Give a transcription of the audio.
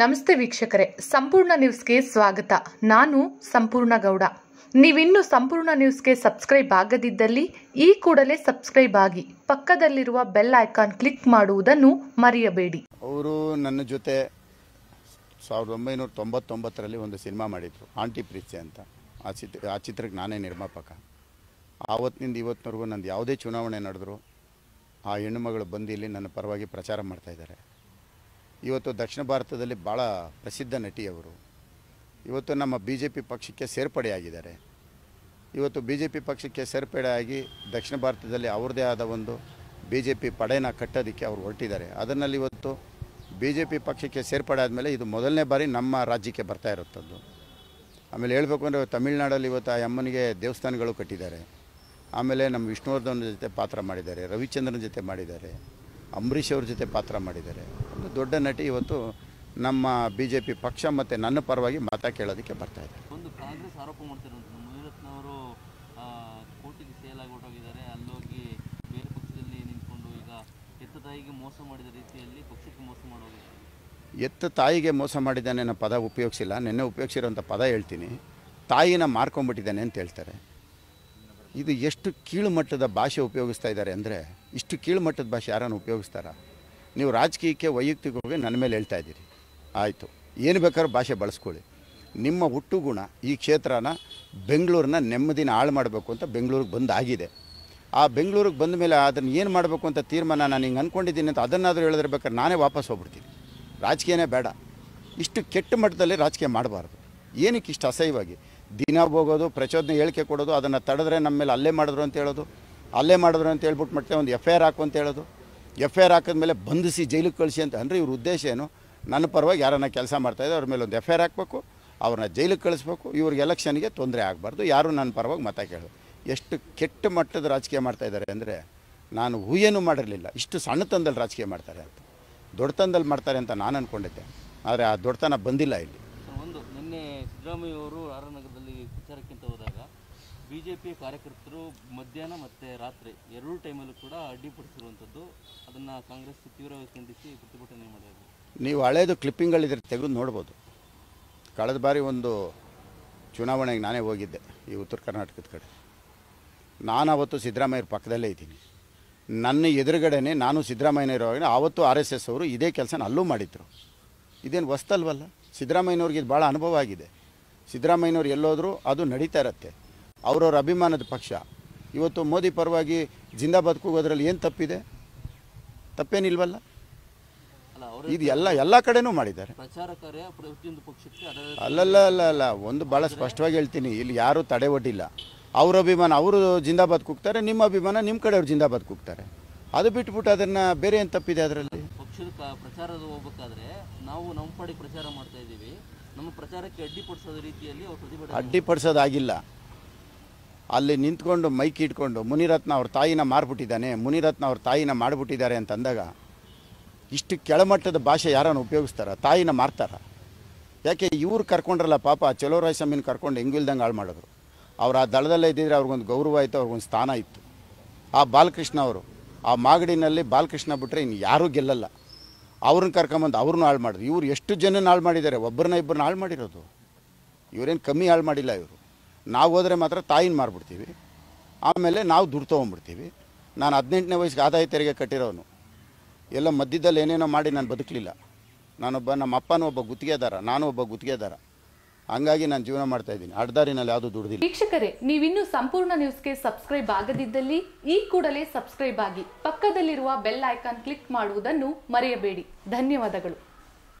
ನಮಸ್ತೆ ವೀಕ್ಷಕರೇ, ಸಂಪೂರ್ಣ ನ್ಯೂಸ್ಗೆ ಸ್ವಾಗತ. ನಾನು ಸಂಪೂರ್ಣ ಗೌಡ. ನೀವಿನ್ನು ಸಂಪೂರ್ಣ ನ್ಯೂಸ್ಗೆ ಸಬ್ಸ್ಕ್ರೈಬ್ ಆಗದಿದ್ದಲ್ಲಿ ಈ ಕೂಡಲೇ ಸಬ್ಸ್ಕ್ರೈಬ್ ಆಗಿ, ಪಕ್ಕದಲ್ಲಿರುವ ಬೆಲ್ ಐಕಾನ್ ಕ್ಲಿಕ್ ಮಾಡುವುದನ್ನು ಮರೆಯಬೇಡಿ. ಅವರು ನನ್ನ ಜೊತೆ ಸಾವಿರದ ಒಂಬೈನೂರ ತೊಂಬತ್ತೊಂಬತ್ತರಲ್ಲಿ ಒಂದು ಸಿನಿಮಾ ಮಾಡಿದರು ಆಂಟಿ ಪ್ರೀತ್ಸೆ ಅಂತ. ಆ ಚಿತ್ರ, ಆ ಚಿತ್ರಕ್ಕೆ ನಾನೇ ನಿರ್ಮಾಪಕ. ಆವತ್ತಿನಿಂದ ಇವತ್ತಿನವರೆಗೂ ನಂದು ಯಾವುದೇ ಚುನಾವಣೆ ನಡೆದ್ರು ಆ ಹೆಣ್ಣುಮಗಳು ಬಂದು ಇಲ್ಲಿ ನನ್ನ ಪರವಾಗಿ ಪ್ರಚಾರ ಮಾಡ್ತಾಯಿದ್ದಾರೆ ಇವತ್ತು ದಕ್ಷಿಣ ಭಾರತದಲ್ಲಿ ಭಾಳ ಪ್ರಸಿದ್ಧ ನಟಿ ಅವರು. ಇವತ್ತು ನಮ್ಮ ಬಿ ಜೆ ಪಿ ಪಕ್ಷಕ್ಕೆ ಸೇರ್ಪಡೆಯಾಗಿದ್ದಾರೆ. ಇವತ್ತು ಬಿ ಜೆ ಪಿ ಪಕ್ಷಕ್ಕೆ ಸೇರ್ಪಡೆಯಾಗಿ ದಕ್ಷಿಣ ಭಾರತದಲ್ಲಿ ಅವ್ರದ್ದೇ ಆದ ಒಂದು ಬಿ ಜೆ ಪಿ ಪಡೆನ ಕಟ್ಟೋದಕ್ಕೆ ಅವರು ಹೊರಟಿದ್ದಾರೆ. ಅದರಲ್ಲಿ ಇವತ್ತು ಬಿ ಜೆ ಪಿ ಪಕ್ಷಕ್ಕೆ ಸೇರ್ಪಡೆ ಆದಮೇಲೆ ಇದು ಮೊದಲನೇ ಬಾರಿ ನಮ್ಮ ರಾಜ್ಯಕ್ಕೆ ಬರ್ತಾ ಇರುತ್ತದ್ದು. ಆಮೇಲೆ ಹೇಳಬೇಕು ಅಂದರೆ ತಮಿಳ್ನಾಡಲ್ಲಿ ಇವತ್ತು ಆ ಅಮ್ಮನಿಗೆ ದೇವಸ್ಥಾನಗಳು ಕಟ್ಟಿದ್ದಾರೆ. ಆಮೇಲೆ ನಮ್ಮ ವಿಷ್ಣುವರ್ಧನ್ ಜೊತೆ ಪಾತ್ರ ಮಾಡಿದ್ದಾರೆ, ರವಿಚಂದ್ರನ ಜೊತೆ ಮಾಡಿದ್ದಾರೆ, ಅಂಬರೀಷ್ ಅವ್ರ ಜೊತೆ ಪಾತ್ರ ಮಾಡಿದ್ದಾರೆ. ಒಂದು ದೊಡ್ಡ ನಟಿ ಇವತ್ತು ನಮ್ಮ ಬಿ ಜೆ ಪಿ ಪಕ್ಷ ಮತ್ತು ನನ್ನ ಪರವಾಗಿ ಮತ ಕೇಳೋದಕ್ಕೆ ಬರ್ತಾ ಇದೆ. ಒಂದು ಕಾಂಗ್ರೆಸ್ ಆರೋಪ ಮಾಡ್ತಿರುವಂಥದ್ದು ಮುನಿರತ್ನವರು ಕೋರ್ಟಿಗೆ ಸೇಲ್ ಆಗಿ ಹೊರಟೋಗಿದ್ದಾರೆ. ಅಲ್ಲೋಗಿ ಬೇರೆ ಪಕ್ಷದಲ್ಲಿ ನಿಂತ್ಕೊಂಡು ಈಗ ಹೆತ್ತ ತಾಯಿಗೆ ಮೋಸ ಮಾಡಿದ ರೀತಿಯಲ್ಲಿ ಪಕ್ಷಕ್ಕೆ ಮೋಸ ಮಾಡೋಗಿದ್ದಾರೆ. ಎತ್ತ ತಾಯಿಗೆ ಮೋಸ ಮಾಡಿದ್ದಾನೆ ಅನ್ನೋ ಪದ ಉಪಯೋಗಿಸಿಲ್ಲ. ನಿನ್ನೆ ಉಪಯೋಗಿಸಿರೋಂಥ ಪದ ಹೇಳ್ತೀನಿ. ತಾಯಿನ ಮಾರ್ಕೊಂಬಿಟ್ಟಿದ್ದಾನೆ ಅಂತ ಹೇಳ್ತಾರೆ. ಇದು ಎಷ್ಟು ಕೀಳುಮಟ್ಟದ ಭಾಷೆ ಉಪಯೋಗಿಸ್ತಾ ಇದ್ದಾರೆ ಅಂದರೆ ಇಷ್ಟು ಕೀಳುಮಟ್ಟದ ಭಾಷೆ ಯಾರನ್ನು ಉಪಯೋಗಿಸ್ತಾರ? ನೀವು ರಾಜಕೀಯಕ್ಕೆ ವೈಯಕ್ತಿಕವಾಗಿ ನನ್ನ ಮೇಲೆ ಹೇಳ್ತಾ ಇದ್ದೀರಿ. ಆಯಿತು. ಏನು ಬೇಕಾದ್ರೂ ಭಾಷೆ ಬಳಸ್ಕೊಳ್ಳಿ. ನಿಮ್ಮ ಹುಟ್ಟು ಗುಣ ಈ ಕ್ಷೇತ್ರನ ಬೆಂಗಳೂರನ್ನ ನೆಮ್ಮದಿನ ಹಾಳು ಮಾಡಬೇಕು ಅಂತ ಬೆಂಗಳೂರಿಗೆ ಬಂದಾಗಿದೆ ಆ ಬೆಂಗಳೂರಿಗೆ ಬಂದ ಮೇಲೆ ಅದನ್ನು ಏನು ಮಾಡಬೇಕು ಅಂತ ತೀರ್ಮಾನ ನಾನು ಹಿಂಗೆ ಅಂದ್ಕೊಂಡಿದ್ದೀನಿ ಅಂತ ಅದನ್ನಾದರೂ ಹೇಳಿದ್ರೆ ಬೇಕಾದ್ರೆ ನಾನೇ ವಾಪಸ್ ಹೋಗ್ಬಿಡ್ತೀನಿ. ರಾಜಕೀಯನೇ ಬೇಡ. ಇಷ್ಟು ಕೆಟ್ಟ ಮಟ್ಟದಲ್ಲಿ ರಾಜಕೀಯ ಮಾಡಬಾರ್ದು. ಏನಕ್ಕೆ ಇಷ್ಟು ಅಸಹ್ಯವಾಗಿ? ದಿನ ಹೋಗೋದು, ಪ್ರಚೋದನೆ ಹೇಳಿಕೆ ಕೊಡೋದು, ಅದನ್ನು ತಡೆದ್ರೆ ನಮ್ಮ ಮೇಲೆ ಅಲ್ಲೇ ಮಾಡಿದ್ರು ಅಂತ ಹೇಳೋದು, ಅಲ್ಲೇ ಮಾಡಿದ್ರು ಅಂತ ಹೇಳ್ಬಿಟ್ಟು ಮತ್ತೆ ಒಂದು ಎಫ್ ಐ ಆರ್ ಹಾಕು ಅಂತ ಹೇಳೋದು. ಎಫ್ ಐ ಆರ್ ಹಾಕಿದ್ಮೇಲೆ ಬಂಧಿಸಿ ಜೈಲಿಗೆ ಕಳಿಸಿ ಅಂತ. ಅಂದರೆ ಇವ್ರ ಉದ್ದೇಶ ಏನು? ನನ್ನ ಪರವಾಗಿ ಯಾರನ್ನ ಕೆಲಸ ಮಾಡ್ತಾಯಿದ್ದಾರೆ ಅವ್ರ ಮೇಲೆ ಒಂದು ಎಫ್ ಐ ಆರ್ ಹಾಕಬೇಕು, ಅವ್ರನ್ನ ಜೈಲಿಗೆ ಕಳಿಸ್ಬೇಕು. ಇವ್ರಿಗೆ ಎಲೆಕ್ಷನ್ಗೆ ತೊಂದರೆ ಆಗಬಾರ್ದು. ಯಾರು ನನ್ನ ಪರವಾಗಿ ಮತ ಕೇಳೋದು. ಎಷ್ಟು ಕೆಟ್ಟ ಮಟ್ಟದ ರಾಜಕೀಯ ಮಾಡ್ತಾ ಇದ್ದಾರೆ ಅಂದರೆ ನಾನು ಹೂಯೇನು ಮಾಡಿರಲಿಲ್ಲ. ಇಷ್ಟು ಸಣ್ಣ ಸಣ್ಣತನದಲ್ಲಿ ರಾಜಕೀಯ ಮಾಡ್ತಾರೆ ಅಂತ. ದೊಡ್ಡತನದಲ್ಲಿ ಮಾಡ್ತಾರೆ ಅಂತ ನಾನು ಅಂದ್ಕೊಂಡಿದ್ದೆ ಆದರೆ ಆ ದೊಡ್ಡತನ ಬಂದಿಲ್ಲ ಇಲ್ಲಿ. ಒಂದು ನಿನ್ನೆ ಸಿದ್ದರಾಮಯ್ಯ ಅವರು ಬಿ ಜೆ ಕಾರ್ಯಕರ್ತರು ಮಧ್ಯಾಹ್ನ ಮತ್ತು ರಾತ್ರಿ ಎರಡೂ ಟೈಮಲ್ಲೂ ಕೂಡ ಅಡ್ಡಿಪಡಿಸಿರುವಂಥದ್ದು ಅದನ್ನು ಕಾಂಗ್ರೆಸ್ ತೀವ್ರವಾಗಿ ಖಂಡಿಸಿ ಪ್ರತಿಭಟನೆ ಮಾಡಿದ್ದಾರೆ. ನೀವು ಹಳೇದು ಕ್ಲಿಪ್ಪಿಂಗ್ಗಳಿದ್ರೆ ತೆಗೆದು ನೋಡ್ಬೋದು. ಕಳೆದ ಬಾರಿ ಒಂದು ಚುನಾವಣೆಗೆ ನಾನೇ ಹೋಗಿದ್ದೆ ಈ ಉತ್ತರ ಕರ್ನಾಟಕದ ಕಡೆ. ನಾನು ಅವತ್ತು ಸಿದ್ದರಾಮಯ್ಯರ ಪಕ್ಕದಲ್ಲೇ ಇದ್ದೀನಿ. ನನ್ನ ಎದುರುಗಡೆನೆ ನಾನು ಸಿದ್ದರಾಮಯ್ಯ ಇರುವಾಗ ಆವತ್ತು ಆರ್ ಎಸ್ ಎಸ್ ಅವರು ಇದೇ ಕೆಲಸನ ಅಲ್ಲೂ ಮಾಡಿದ್ರು. ಇದೇನು ಹೊಸ್ತಲ್ವಲ್ಲ? ಸಿದ್ದರಾಮಯ್ಯನವ್ರಿಗೆ ಇದು ಭಾಳ ಅನುಭವ ಆಗಿದೆ. ಸಿದ್ದರಾಮಯ್ಯನವ್ರು ಎಲ್ಲೋದ್ರೂ ಅದು ನಡೀತಾ ಇರತ್ತೆ. ಅವ್ರವ್ರ ಅಭಿಮಾನದ ಪಕ್ಷ. ಇವತ್ತು ಮೋದಿ ಪರವಾಗಿ ಜಿಂದಾಬಾದ್ ಕೂಗೋದ್ರಲ್ಲಿ ಏನು ತಪ್ಪಿದೆ? ತಪ್ಪೇನಿಲ್ವಲ್ಲ? ಇದು ಎಲ್ಲ ಎಲ್ಲ ಕಡೆನೂ ಮಾಡಿದ್ದಾರೆ. ಅಲ್ಲಲ್ಲ ಅಲ್ಲ ಅಲ್ಲ ಒಂದು ಭಾಳ ಸ್ಪಷ್ಟವಾಗಿ ಹೇಳ್ತೀನಿ ಇಲ್ಲಿ ಯಾರೂ ತಡೆ ಒಡ್ಡಿಲ್ಲ. ಅವ್ರ ಅಭಿಮಾನ ಅವರು ಜಿಂದಾಬಾದ್ ಕೂಗ್ತಾರೆ ನಿಮ್ಮ ಅಭಿಮಾನ ನಿಮ್ಮ ಕಡೆಯವ್ರು ಜಿಂದಾಬಾದ್ ಕೂಗ್ತಾರೆ. ಅದು ಬಿಟ್ಬಿಟ್ಟು ಅದನ್ನು ಬೇರೆ ಏನು ತಪ್ಪಿದೆ ಅದರಲ್ಲಿ? ಪಕ್ಷದ ಪ್ರಚಾರದ ಹೋಗ್ಬೇಕಾದ್ರೆ ನಾವು ನಮ್ಮ ಪಡೆ ಪ್ರಚಾರ ಮಾಡ್ತಾ ಇದ್ದೀವಿ. ನಮ್ಮ ಪ್ರಚಾರಕ್ಕೆ ಅಡ್ಡಿಪಡಿಸೋದ ರೀತಿಯಲ್ಲಿ ಅವ್ರು ಅಡ್ಡಿಪಡಿಸೋದಾಗಿಲ್ಲ ಅಲ್ಲಿ ನಿಂತ್ಕೊಂಡು ಮೈಕ್ ಇಟ್ಕೊಂಡು ಮುನಿರತ್ನ ಅವ್ರ ತಾಯಿನ ಮಾರ್ಬಿಟ್ಟಿದ್ದಾನೆ, ಮುನಿರತ್ನ ಅವ್ರ ತಾಯಿನ ಮಾಡಿಬಿಟ್ಟಿದ್ದಾರೆ ಅಂತಂದಾಗ ಇಷ್ಟು ಕೆಳಮಟ್ಟದ ಭಾಷೆ ಯಾರನ್ನು ಉಪಯೋಗಿಸ್ತಾರ? ತಾಯಿನ ಮಾರ್ತಾರ. ಯಾಕೆ ಇವ್ರು ಕರ್ಕೊಂಡ್ರಲ್ಲ ಪಾಪ ಚಲೋ ರಾಯಸ್ವಾಮಿನ ಕರ್ಕೊಂಡು ಹೆಂಗಿಲ್ದಂಗೆ ಹಾಳು ಮಾಡಿದ್ರು? ಅವ್ರು ಆ ದಳದಲ್ಲೇ ಇದ್ದಿದ್ರೆ ಅವ್ರಿಗೊಂದು ಗೌರವ ಆಯಿತು, ಅವ್ರಿಗೊಂದು ಸ್ಥಾನ ಇತ್ತು. ಆ ಬಾಲಕೃಷ್ಣ ಅವರು, ಆ ಮಾಗಡಿನಲ್ಲಿ ಬಾಲಕೃಷ್ಣ ಬಿಟ್ಟರೆ ಇನ್ನು ಯಾರೂ ಗೆಲ್ಲಲ್ಲ. ಅವ್ರನ್ನ ಕರ್ಕೊಂಬಂದು ಅವ್ರನ್ನ ಹಾಳು ಮಾಡಿದ್ರು. ಇವ್ರು ಎಷ್ಟು ಜನನ ಹಾಳು ಮಾಡಿದ್ದಾರೆ? ಒಬ್ಬರನ್ನ ಇಬ್ಬರನ್ನ ಹಾಳು ಮಾಡಿರೋದು? ಇವರೇನು ಕಮ್ಮಿ ಹಾಳು ಮಾಡಿಲ್ಲ ಇವರು. ನಾವು ಹೋದರೆ ಮಾತ್ರ ತಾಯಿನ ಮಾರ್ಬಿಡ್ತೀವಿ. ಆಮೇಲೆ ನಾವು ದುಡ್ಡು ತೊಗೊಂಬಿಡ್ತೀವಿ ನಾನು ಹದಿನೆಂಟನೇ ವಯಸ್ಸಿಗೆ ಆದಾಯ ತೆರಿಗೆ ಕಟ್ಟಿರೋನು. ಎಲ್ಲ ಮಧ್ಯದಲ್ಲಿ ಏನೇನೋ ಮಾಡಿ ನಾನು ಬದುಕಲಿಲ್ಲ. ನಾನೊಬ್ಬ ನಮ್ಮ ಅಪ್ಪನೂ ಒಬ್ಬ ಗುತ್ತಿಗೆದಾರ, ನಾನು ಒಬ್ಬ ಗುತ್ತಿಗೆದಾರ. ಹಂಗಾಗಿ ನಾನು ಜೀವನ ಮಾಡ್ತಾ ಇದ್ದೀನಿ. ಅಡ್ದಾರಿನಲ್ಲಿ ಯಾವುದು ದುಡ್ದಿಲ್ಲ. ವೀಕ್ಷಕರೇ, ನೀವಿನ್ನು ಸಂಪೂರ್ಣ ನ್ಯೂಸ್ಗೆ ಸಬ್ಸ್ಕ್ರೈಬ್ ಆಗದಿದ್ದಲ್ಲಿ ಈ ಕೂಡಲೇ ಸಬ್ಸ್ಕ್ರೈಬ್ ಆಗಿ ಪಕ್ಕದಲ್ಲಿರುವ ಬೆಲ್ ಐಕಾನ್ ಕ್ಲಿಕ್ ಮಾಡುವುದನ್ನು ಮರೆಯಬೇಡಿ. ಧನ್ಯವಾದಗಳು.